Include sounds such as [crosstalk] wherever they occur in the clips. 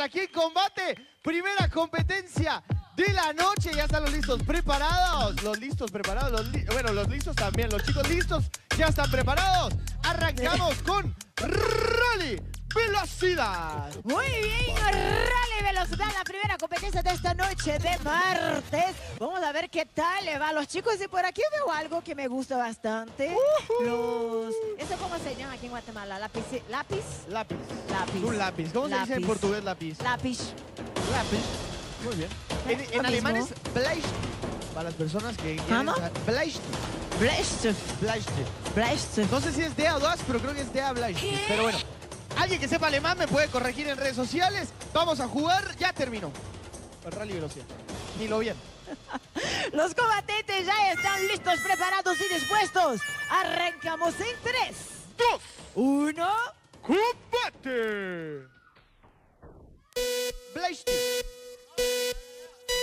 aquí en combate. Primera competencia de la noche. Ya están los listos preparados. Los listos preparados. Los bueno, los listos también. Los chicos listos ya están preparados. Arrancamos [laughs] con Rally Velocidad. Muy bien, Rally Velocidad, la primera competencia de esta noche de martes. Vamos a ver qué tal le va a los chicos. Y por aquí veo algo que me gusta bastante. Los... ¿Eso cómo se llama aquí en Guatemala? ¿Lápiz? ¿Lápiz? Lápiz. Lápiz. Un lápiz. ¿Cómo se dice en Lápiz. portugués lápiz? Lápiz. Lápiz. Muy bien. En, en Lo alemán mismo. es Bleistift. Para las personas que quieren Bleistift. Bleistift. Bleistift. Bleistift. No sé si es DEA o DOS, pero creo que es DEA Bleistift. Pero bueno, alguien que sepa alemán me puede corregir en redes sociales. Vamos a jugar, ya terminó. El rally velocidad. Ni lo bien. [laughs] Los combatientes ya están listos, preparados y dispuestos. Arrancamos en 3, ¡Dos! 1. ¡Combate! Bleistift.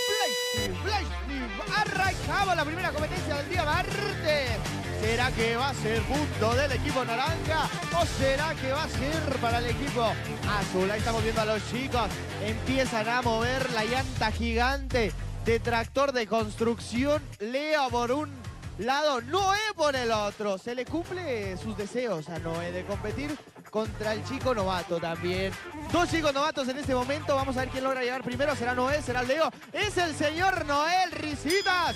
Bleistift, Bleistift. Arrancamos la primera competencia del día martes. ¿Será que va a ser punto del equipo naranja o será que va a ser para el equipo azul? Ahí estamos viendo a los chicos. Empiezan a mover la llanta gigante de tractor de construcción. Leo por un lado, Noé por el otro. Se le cumple sus deseos a Noé de competir contra el chico novato también. Dos chicos novatos en este momento. Vamos a ver quién logra llegar primero. ¿Será Noé? ¿Será Leo? Es el señor Noel Risitas.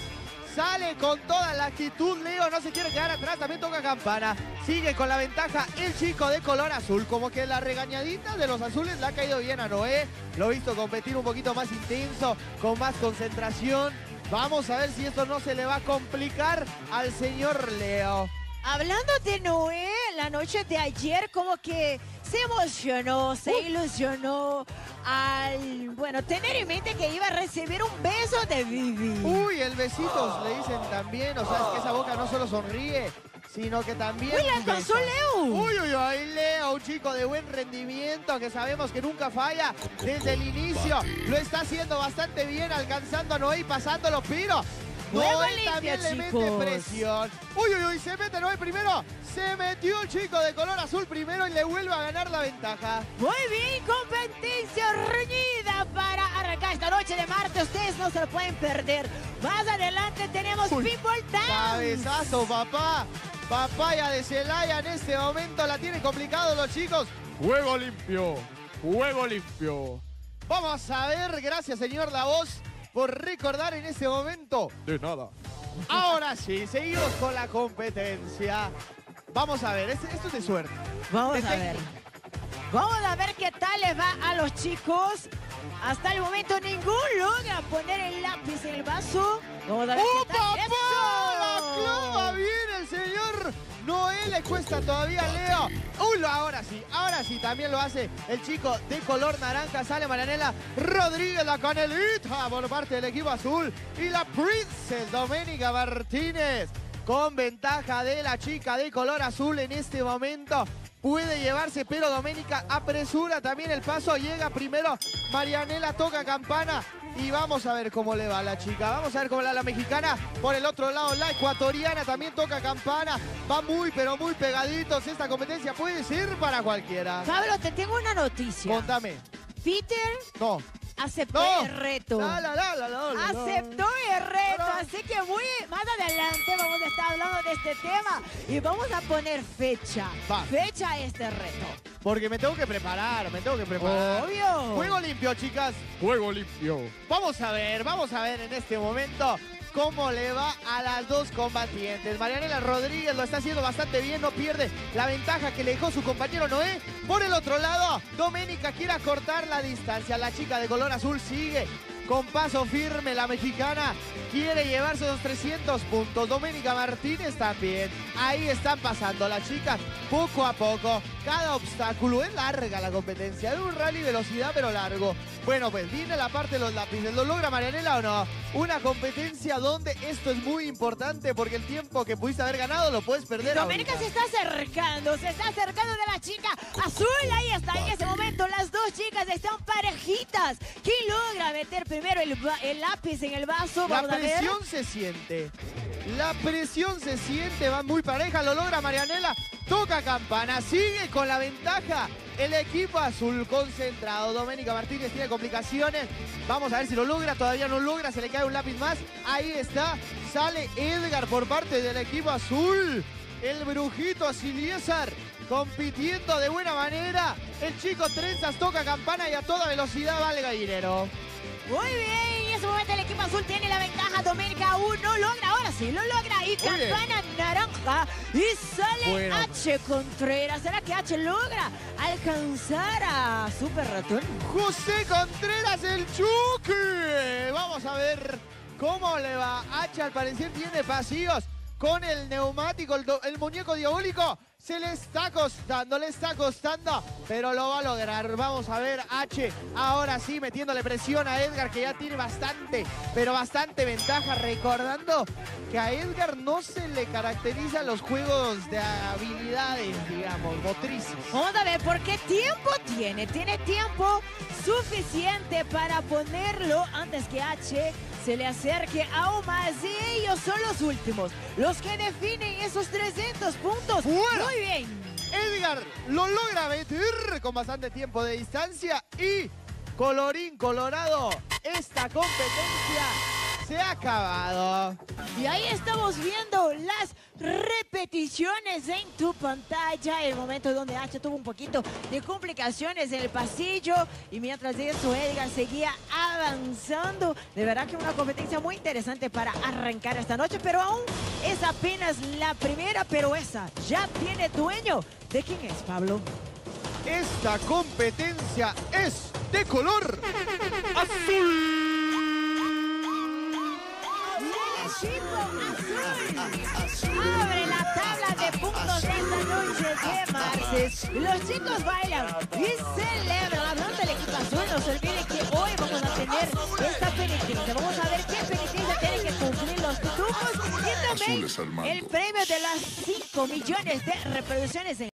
Sale con toda la actitud Leo, no se quiere quedar atrás, también toca campana. Sigue con la ventaja el chico de color azul, como que la regañadita de los azules le ha caído bien a Noé. Lo he visto competir un poquito más intenso, con más concentración. Vamos a ver si esto no se le va a complicar al señor Leo. Hablando de Noé, la noche de ayer como que se emocionó, se ilusionó al, bueno, tener en mente que iba a recibir un beso de Vivi. Uy, el besitos le dicen también, o sea, es que esa boca no solo sonríe, sino que también Uy, alcanzó besa. Leo. Uy, uy, uy, Leo, un chico de buen rendimiento que sabemos que nunca falla desde el inicio. Lo está haciendo bastante bien, alcanzando a Noé y pasándolo, pero Juego limpio, también le mete chicos. presión. Uy, uy, uy, se mete Noé primero. Se metió el chico de color azul primero y le vuelve a ganar la ventaja. Muy bien, competencia reñida para arrancar esta noche de martes. Ustedes no se lo pueden perder. Más adelante tenemos Uy, Pinball Dance. Cabezazo, papá. Papaya de Celaya en este momento la tiene complicado los chicos. Juego limpio. Juego limpio. Vamos a ver, gracias señor La Voz por recordar en este momento. De nada. Ahora sí, seguimos con la competencia. Vamos a ver, este- esto es de suerte. Vamos De a ver. Vamos a ver qué tal les va a los chicos. Hasta el momento ningún logra poner el lápiz en el vaso. Vamos a ver ¡Oh, qué tal. Noé. Le cuesta todavía Leo. Uy, lo- ahora sí, ahora sí, también lo hace el chico de color naranja. Sale Marianela Rodríguez, la canelita por parte del equipo azul. Y la Princess Doménica Martínez. Con ventaja de la chica de color azul en este momento. Puede llevarse, pero Doménica apresura también el paso. Llega primero Marianela, toca campana. Y vamos a ver cómo le va a la chica. Vamos a ver cómo le va la mexicana. Por el otro lado, la ecuatoriana también toca campana. Va muy, pero muy pegaditos. Esta competencia puede ser para cualquiera. Pablo, te tengo una noticia. Contame. Peter No. aceptó No. el reto. La, la, la. Aceptó el reto, Pero- así que muy más adelante vamos a estar hablando de este tema y vamos a poner fecha. Va. Fecha a este reto. Porque me tengo que preparar, me tengo que preparar. Obvio. Juego limpio, chicas. Juego limpio. Vamos a ver, vamos a ver en este momento cómo le va a las dos combatientes. Marianela Rodríguez lo está haciendo bastante bien, no pierde la ventaja que le dejó su compañero Noé. Por el otro lado, Doménica quiere acortar la distancia. La chica de color azul sigue con paso firme. La mexicana quiere llevarse los 300 puntos. Doménica Martínez también. Ahí están pasando las chicas poco a poco. Cada obstáculo es larga la competencia. Es un rally velocidad pero largo. Bueno, pues viene la parte de los lápices. ¿Lo logra Marianela o no? Una competencia donde esto es muy importante porque el tiempo que pudiste haber ganado lo puedes perder. Doménica se está acercando, se está acercando de la chica azul. Ahí está, chicas están parejitas. ¿Quién logra meter primero el, lápiz en el vaso? La ver. presión se siente. La presión se siente, va muy pareja, lo logra Marianela. Toca campana, sigue con la ventaja. El equipo azul concentrado. Doménica Martínez tiene complicaciones. Vamos a ver si lo logra. Todavía no logra. Se le cae un lápiz más. Ahí está. Sale Edgar por parte del equipo azul. El brujito Asiliezar compitiendo de buena manera. El chico Trenzas toca campana y a toda velocidad va el gallinero. Muy bien, en ese momento el equipo azul tiene la ventaja. Doménica aún no logra, ahora sí lo logra. Y campana naranja. Y sale Bueno. H Contreras. ¿Será que H logra alcanzar a Super Ratón? José Contreras el Chucky. Vamos a ver cómo le va. H al parecer tiene pasillos con el neumático, el, muñeco diabólico. Se le está costando, le está costando, pero lo va a lograr. Vamos a ver H ahora sí metiéndole presión a Edgar que ya tiene bastante, pero bastante ventaja. Recordando que a Edgar no se le caracterizan los juegos de habilidades, digamos, motrices. Vamos a ver por qué tiempo tiene. Tiene tiempo suficiente para ponerlo antes que H se le acerque aún más. Y ellos son los últimos, los que definen esos 300 puntos. Bueno. Muy bien. Edgar lo logra meter con bastante tiempo de distancia y colorín colorado, esta competencia se ha acabado. Y ahí estamos viendo las repeticiones en tu pantalla. El momento donde H tuvo un poquito de complicaciones en el pasillo. Y mientras eso, Edgar seguía avanzando. De verdad que una competencia muy interesante para arrancar esta noche. Pero aún es apenas la primera. Pero esa ya tiene dueño. ¿De quién es, Pablo? Esta competencia es de color azul. Equipo azul abre la tabla de puntos de esta noche de. Los chicos bailan y Azules al también mando. el premio de las 5 millones de reproducciones en